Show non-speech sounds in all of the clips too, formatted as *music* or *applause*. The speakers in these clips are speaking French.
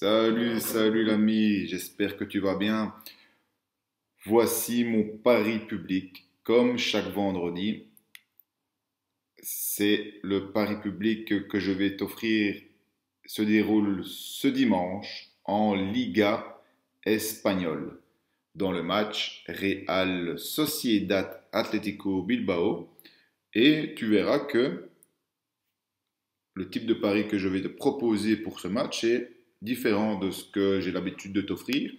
Salut, salut l'ami, j'espère que tu vas bien. Voici mon pari public. Comme chaque vendredi, c'est le pari public que je vais t'offrir se déroule ce dimanche en Liga espagnole dans le match Real Sociedad Atlético Bilbao et tu verras que le type de pari que je vais te proposer pour ce match est différent de ce que j'ai l'habitude de t'offrir.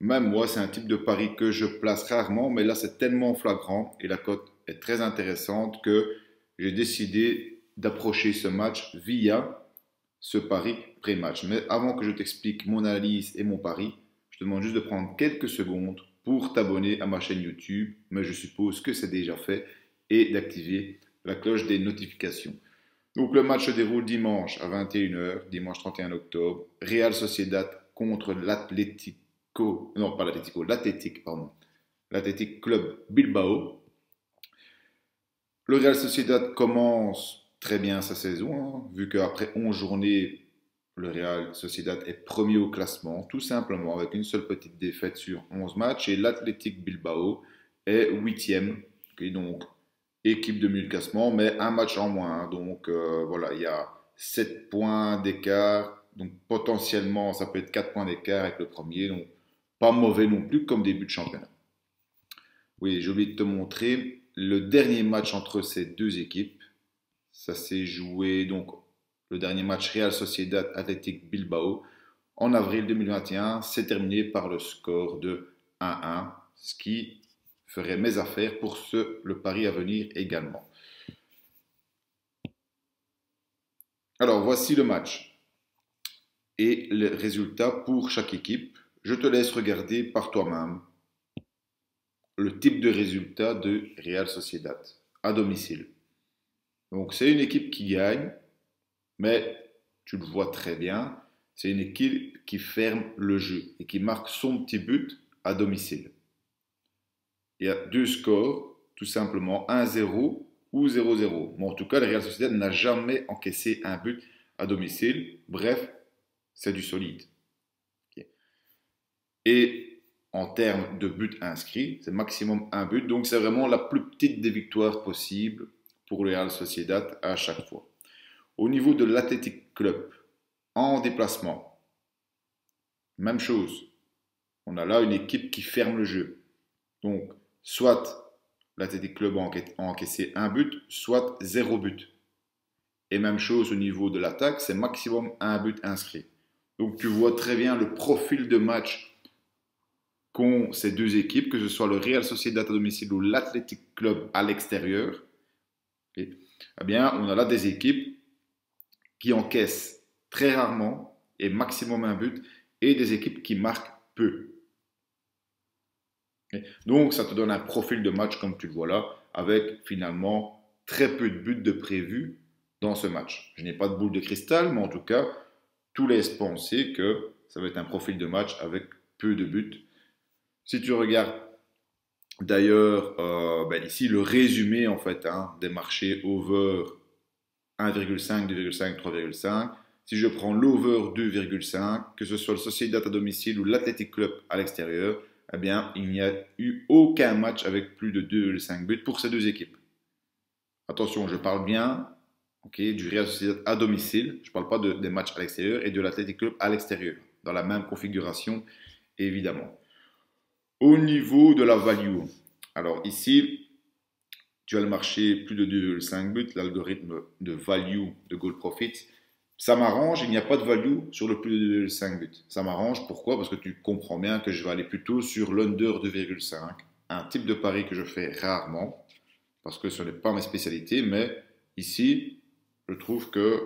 Même moi, c'est un type de pari que je place rarement, mais là, c'est tellement flagrant et la cote est très intéressante que j'ai décidé d'approcher ce match via ce pari pré-match. Mais avant que je t'explique mon analyse et mon pari, je te demande juste de prendre quelques secondes pour t'abonner à ma chaîne YouTube, mais je suppose que c'est déjà fait, et d'activer la cloche des notifications. Donc le match se déroule dimanche à 21h, dimanche 31 octobre. Real Sociedad contre l'Atlético, non pas l'Atlético, l'Athletic, pardon, l'Athletic Club Bilbao. Le Real Sociedad commence très bien sa saison, hein, vu qu'après 11 journées, le Real Sociedad est premier au classement, tout simplement avec une seule petite défaite sur 11 matchs, et l'Athletic Bilbao est huitième, okay, donc équipe de milieu de classement, mais un match en moins. Donc euh, voilà, il y a 7 points d'écart. Donc potentiellement, ça peut être 4 points d'écart avec le premier. Donc pas mauvais non plus comme début de championnat. Oui, j'ai oublié de te montrer le dernier match entre ces deux équipes. Ça s'est joué donc le dernier match Real Sociedad Athletic Bilbao en avril 2021. C'est terminé par le score de 1-1, ce qui ferai mes affaires pour ce, le pari à venir également. Alors, voici le match et les résultats pour chaque équipe. Je te laisse regarder par toi-même le type de résultat de Real Sociedad à domicile. Donc, c'est une équipe qui gagne, mais tu le vois très bien, c'est une équipe qui ferme le jeu et qui marque son petit but à domicile il y a deux scores, tout simplement 1-0 ou 0-0. Mais en tout cas, le Real Sociedad n'a jamais encaissé un but à domicile. Bref, c'est du solide. Et en termes de buts inscrits, c'est maximum un but. Donc c'est vraiment la plus petite des victoires possibles pour le Real Sociedad à chaque fois. Au niveau de l'Athletic Club, en déplacement, même chose. On a là une équipe qui ferme le jeu. Donc soit l'Athletic Club a encaissé un but, soit zéro but. Et même chose au niveau de l'attaque, c'est maximum un but inscrit. Donc tu vois très bien le profil de match qu'ont ces deux équipes, que ce soit le Real Sociedad à domicile ou l'Athletic Club à l'extérieur. Eh bien, on a là des équipes qui encaissent très rarement et maximum un but, et des équipes qui marquent peu. Donc, ça te donne un profil de match comme tu le vois là, avec finalement très peu de buts de prévus dans ce match. Je n'ai pas de boule de cristal, mais en tout cas, tout laisse penser que ça va être un profil de match avec peu de buts. Si tu regardes d'ailleurs euh, ben ici le résumé en fait hein, des marchés over 1,5, 2,5, 3,5. Si je prends l'over 2,5, que ce soit le Sociedad à domicile ou l'Athletic Club à l'extérieur, eh bien, il n'y a eu aucun match avec plus de 2,5 buts pour ces deux équipes. Attention, je parle bien du Real Sociedad à domicile, je ne parle pas de, des matchs à l'extérieur et de l'Athletic Club à l'extérieur, dans la même configuration, évidemment. Au niveau de la value, alors ici, tu as le marché plus de 2,5 buts, l'algorithme de value de Goal Profit ça m'arrange, il n'y a pas de value sur le plus de 5 buts. Ça m'arrange, pourquoi? Parce que tu comprends bien que je vais aller plutôt sur l'under 2,5, un type de pari que je fais rarement, parce que ce n'est pas ma spécialité, mais ici, je trouve que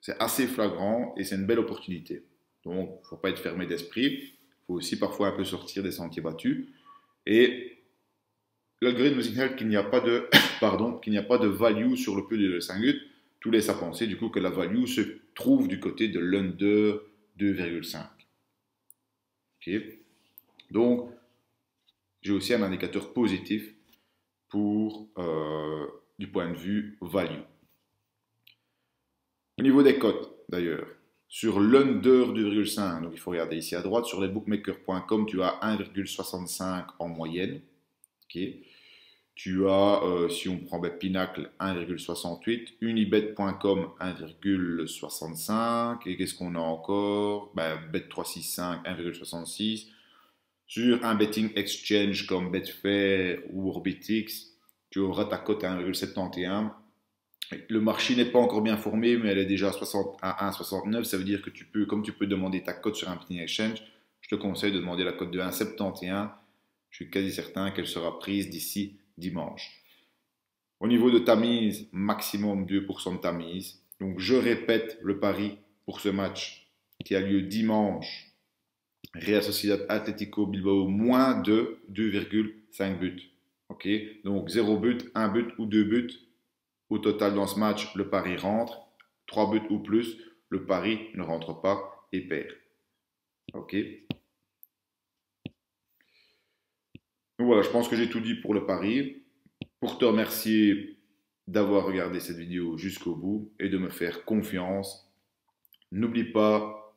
c'est assez flagrant et c'est une belle opportunité. Donc, il ne faut pas être fermé d'esprit, il faut aussi parfois un peu sortir des sentiers battus. Et l'algorithme signale qu'il n'y a pas de, *coughs* qu'il n'y a pas de value sur le plus de 5 buts, tout laisse à penser du coup que la value se trouve du côté de l'under 2,5. Donc, j'ai aussi un indicateur positif pour euh, du point de vue value. Au niveau des cotes, d'ailleurs, sur l'under 2,5. Donc il faut regarder ici à droite. Sur lesbookmakers.com, tu as 1,65 en moyenne. Tu as, euh, si on prend ben, Pinacle, 1,68. Unibet.com, 1,65. Et qu'est-ce qu'on a encore? Ben, Bet365, 1,66. Sur un betting exchange comme Betfair ou Orbitix, tu auras ta cote à 1,71. Le marché n'est pas encore bien formé, mais elle est déjà à, 1,69. Ça veut dire que tu peux, comme tu peux demander ta cote sur un betting exchange, je te conseille de demander la cote de 1,71. Je suis quasi certain qu'elle sera prise d'ici dimanche. Au niveau de ta mise, maximum 2% de ta mise. Donc je répète le pari pour ce match qui a lieu dimanche. Real Sociedad Atletico Bilbao moins de 2,5 buts. Ok, donc 0 but, 1 but ou 2 buts. Au total dans ce match, le pari rentre. 3 buts ou plus, le pari ne rentre pas et perd. Ok? Voilà, je pense que j'ai tout dit pour le pari. Pour te remercier d'avoir regardé cette vidéo jusqu'au bout et de me faire confiance. N'oublie pas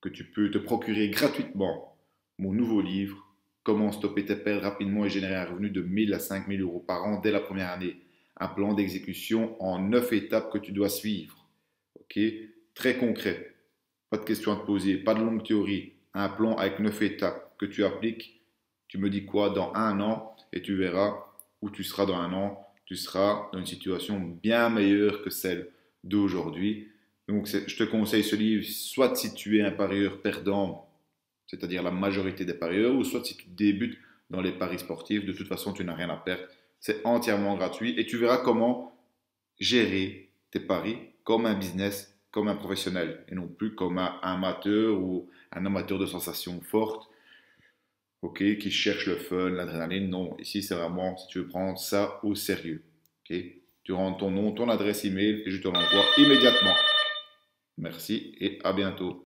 que tu peux te procurer gratuitement mon nouveau livre Comment stopper tes pertes rapidement et générer un revenu de 1000 à 5000 euros par an dès la première année. Un plan d'exécution en 9 étapes que tu dois suivre. Ok? Très concret. Pas de questions à te poser, pas de longue théorie. Un plan avec 9 étapes que tu appliques. Tu me dis quoi dans un an et tu verras où tu seras dans un an. Tu seras dans une situation bien meilleure que celle d'aujourd'hui. Donc, je te conseille ce livre, soit si tu es un parieur perdant c'est-à-dire la majorité des parieurs, ou soit si tu débutes dans les paris sportifs, de toute façon, tu n'as rien à perdre. C'est entièrement gratuit et tu verras comment gérer tes paris comme un business, comme un professionnel, et non plus comme un amateur ou un amateur de sensations fortes, ok, qui cherche le fun, l'adrénaline. Non, ici, c'est vraiment si tu veux prendre ça au sérieux. ok tu rentres ton nom, ton adresse email et je te l'envoie immédiatement. Merci et à bientôt.